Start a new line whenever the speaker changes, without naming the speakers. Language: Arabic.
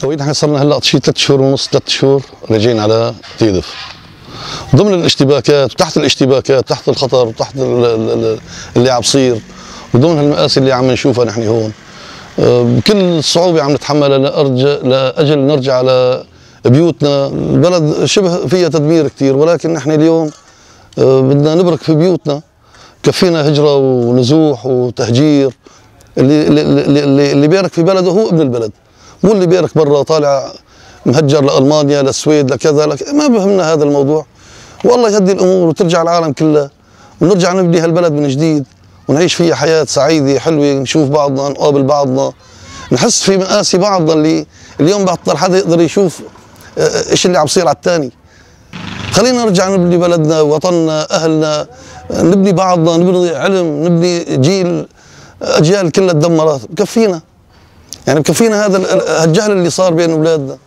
توقيت إحنا صرنا هلأ شي ثلاث شهور ونص ثلاث شهور راجعين على تيدف. ضمن الاشتباكات تحت الاشتباكات تحت الخطر تحت اللي عم بصير وضمن هالمآسي اللي عم نشوفها نحن هون. بكل صعوبة عم نتحملها لأرجع لأجل نرجع على بيوتنا. البلد شبه فيها تدمير كثير ولكن نحن اليوم آه، بدنا نبرك في بيوتنا. كفينا هجرة ونزوح وتهجير. اللي اللي اللي بيرك في بلده هو ابن البلد. مو اللي بيرك برا طالع مهجر لألمانيا للسويد لكذا لك ما بهمنا هذا الموضوع. والله يهدي الأمور وترجع العالم كله ونرجع نبني هالبلد من جديد ونعيش فيها حياة سعيدة حلوة نشوف بعضنا نقابل بعضنا. نحس في مآسي بعضنا اللي اليوم بطل حدا يقدر يشوف إيش اللي عم يصير على الثاني خلينا نرجع نبني بلدنا وطننا أهلنا نبني بعضنا نبني علم نبني جيل. أجيال كلها تدمرت. بكفينا يعني بكفينا هذا الجهل اللي صار بين
أولادنا.